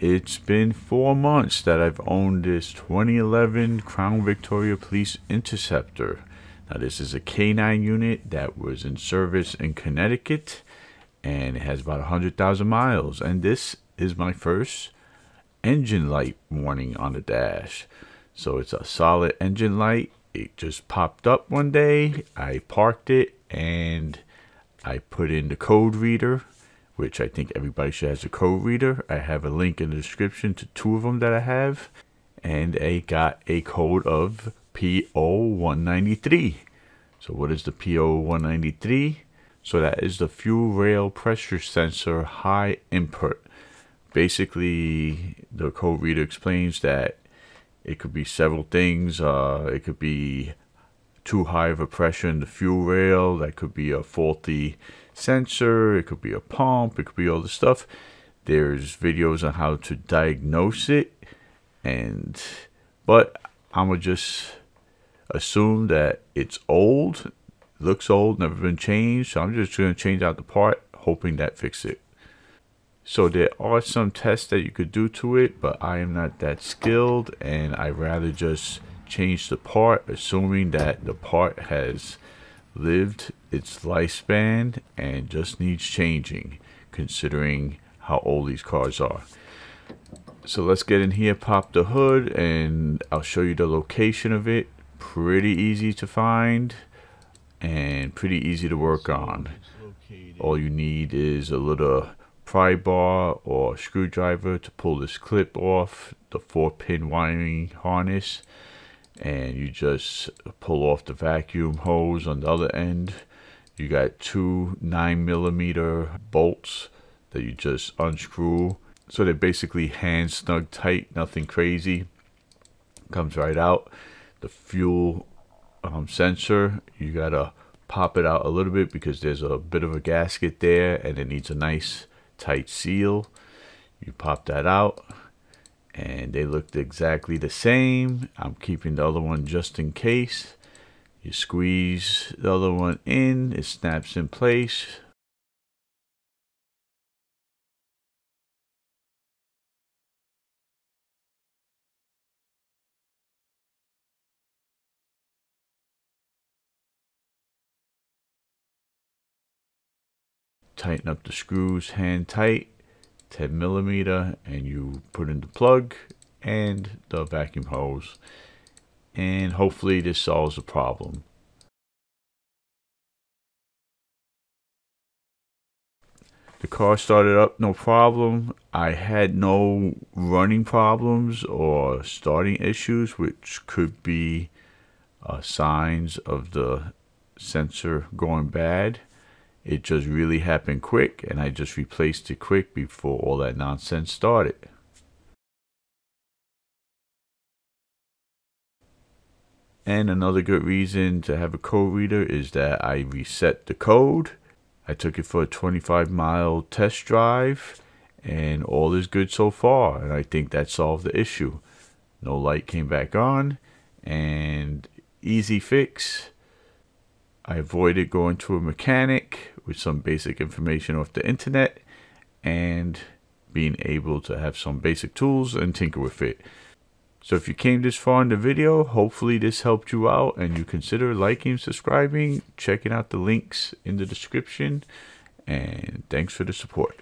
It's been four months that I've owned this 2011 Crown Victoria Police Interceptor. Now, this is a K9 unit that was in service in Connecticut and it has about 100,000 miles. And this is my first engine light warning on the dash. So it's a solid engine light. It just popped up one day. I parked it and I put in the code reader which I think everybody should have a code reader. I have a link in the description to two of them that I have. And I got a code of PO193. So what is the PO193? So that is the fuel rail pressure sensor high input. Basically, the code reader explains that it could be several things. Uh, it could be too high of a pressure in the fuel rail. That could be a faulty sensor, it could be a pump, it could be all this stuff. There's videos on how to diagnose it, and but I'm gonna just assume that it's old, looks old, never been changed. So I'm just gonna change out the part, hoping that fixes it. So there are some tests that you could do to it, but I am not that skilled, and I rather just change the part, assuming that the part has lived its lifespan and just needs changing considering how old these cars are. So let's get in here, pop the hood, and I'll show you the location of it. Pretty easy to find and pretty easy to work on. All you need is a little pry bar or screwdriver to pull this clip off the four pin wiring harness and you just pull off the vacuum hose on the other end. You got two nine millimeter bolts that you just unscrew. So they're basically hand snug tight, nothing crazy. Comes right out. The fuel um, sensor, you gotta pop it out a little bit because there's a bit of a gasket there and it needs a nice tight seal. You pop that out and they looked exactly the same. I'm keeping the other one just in case. You squeeze the other one in, it snaps in place. Tighten up the screws hand tight 10 millimeter and you put in the plug and the vacuum hose and hopefully this solves the problem. The car started up no problem. I had no running problems or starting issues which could be uh, signs of the sensor going bad. It just really happened quick, and I just replaced it quick before all that nonsense started. And another good reason to have a code reader is that I reset the code. I took it for a 25 mile test drive, and all is good so far. And I think that solved the issue. No light came back on, and easy fix. I avoided going to a mechanic with some basic information off the internet and being able to have some basic tools and tinker with it. So if you came this far in the video, hopefully this helped you out and you consider liking, subscribing, checking out the links in the description, and thanks for the support.